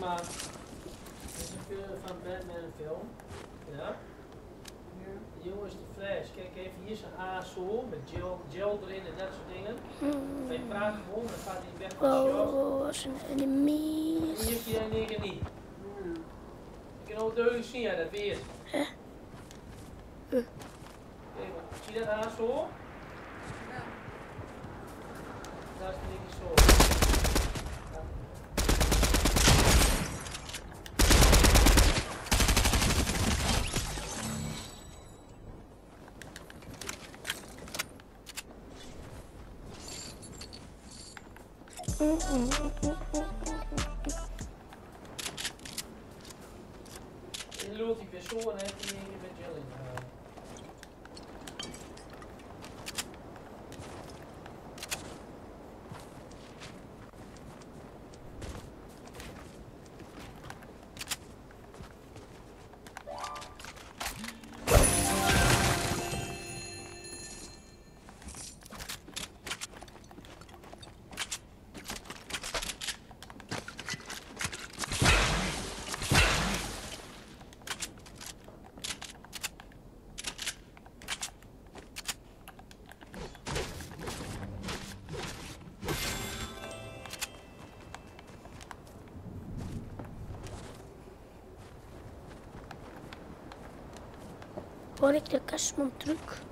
Mama. Dit is een film van Batman film. Ja? Ja. Jongens, de Flash. Kijk even, hier is een ASO met gel, gel erin en dat soort dingen. Wij praten gewoon, dan gaat hij weg van de shop. Oh, dat zijn En enemies. hier zie je keer niet. Ja. Ik kan ook duidelijk zien, ja, dat. Huh? Kijk maar, zie je dat ASO? Ja. Dat is een beetje zo. Ja. En dan loopt hij weer Hoor ik de kastman terug?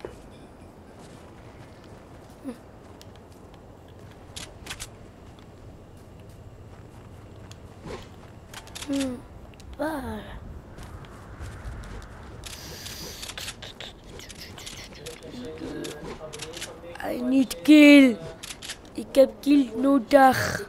Hm. Hm, waar? I need kill. Ik heb kill nodig.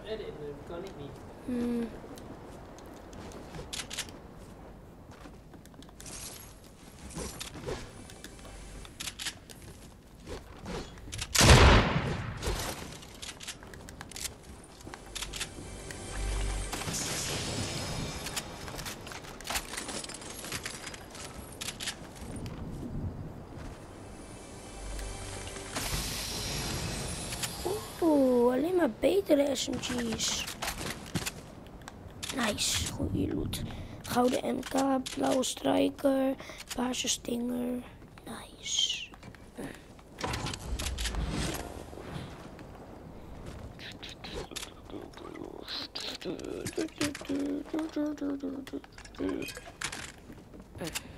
Betere SMG's. Nice, goede loot. Gouden MK, blauwe striker, paarse stinger. Nice. Papa.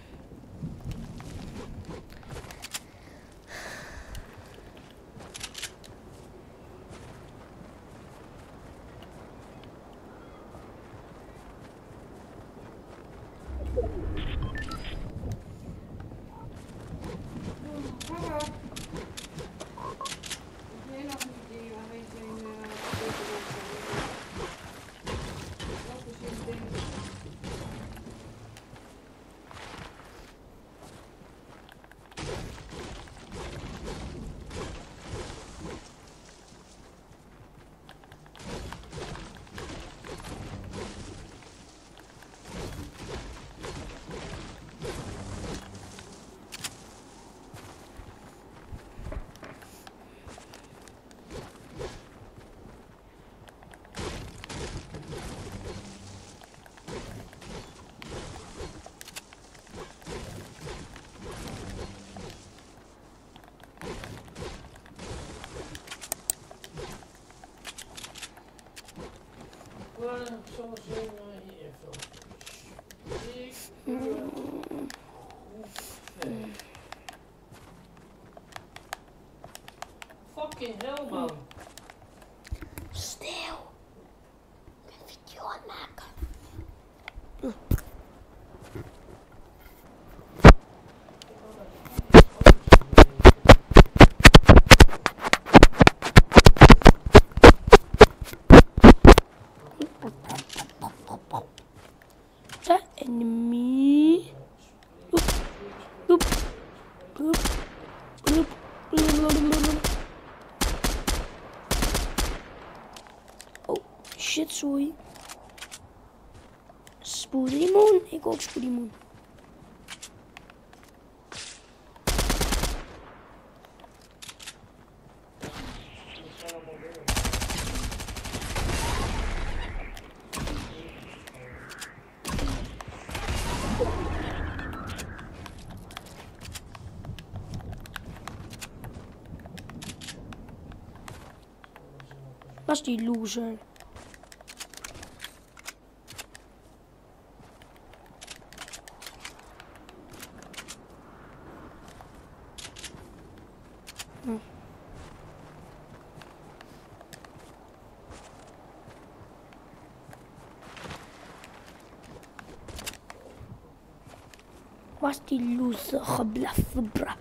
Fucking hell man. Николч moon. Was die Loser. Was die loser geblaffen, bra.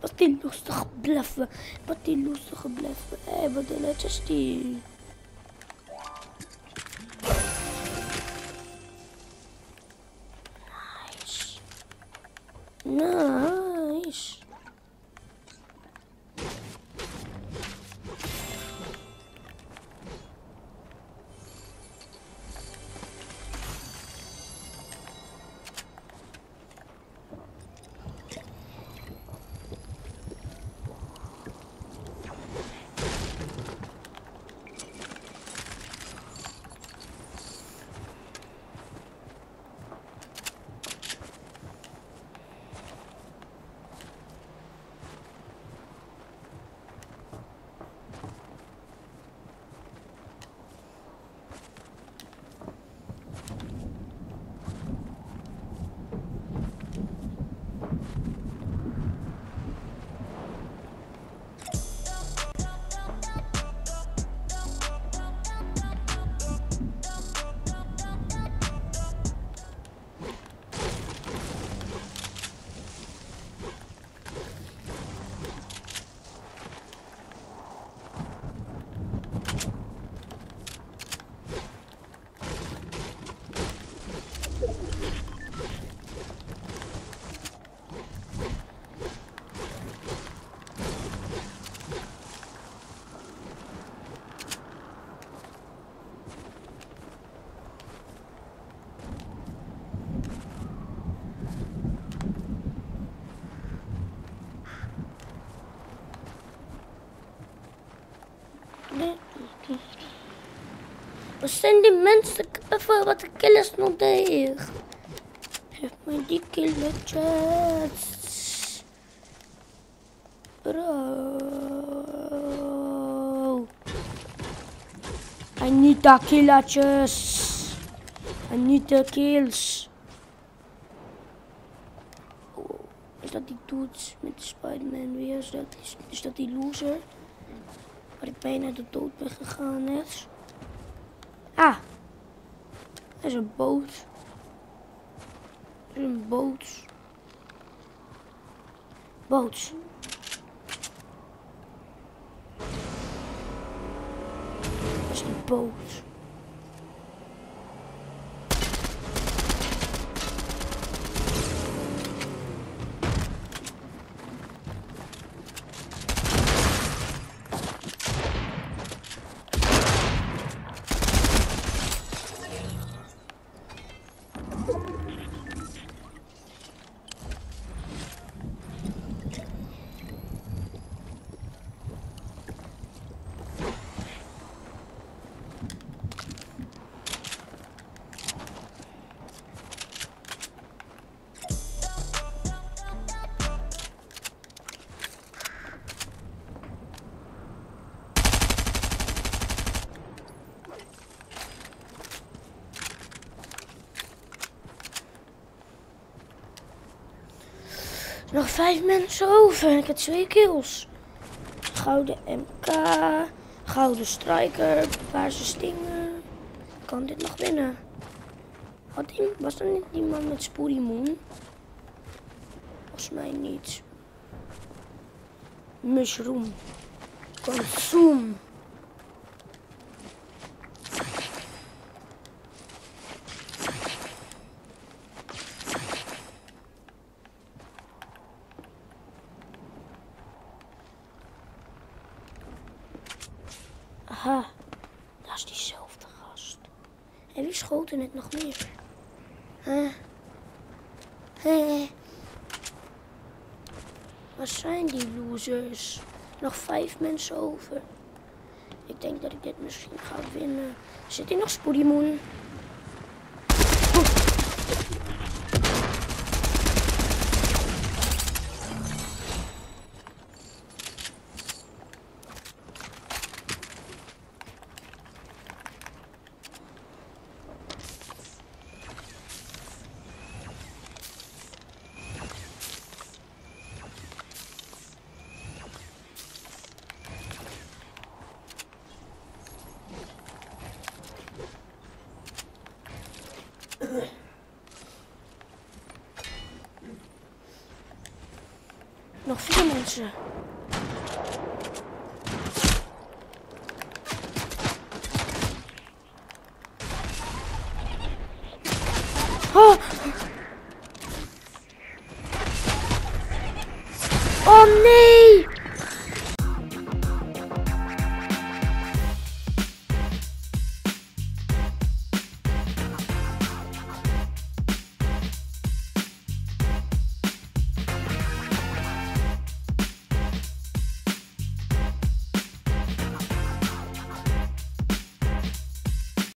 Was die loser geblaffen. Wat die loser geblaffen. Hé, wat de netjes die. Wat zijn die mensen? Even wat killers nodig. Geef me die killertjes. Bro. I need the killertjes. I need the kills. Oh, is dat die dude met de Spider-Man weer? Is dat, is dat die loser? Waar ik bijna de dood ben gegaan net. Ah. Er is een boot. Er is een boot. Boot. Dat is die boot. Nog vijf mensen over en ik heb twee kills. Gouden MK, gouden striker, paarse stinger. Ik kan dit nog winnen. Had was dat niet die man met Spoody Moon? Volgens mij niet. Mushroom. Consume. Aha, dat is diezelfde gast. En nog meer? Huh? Hé. Waar zijn die losers? Nog vijf mensen over. Ik denk dat ik dit misschien ga winnen. Zit hier nog Spoody Moon? Noch vier Menschen. Oh,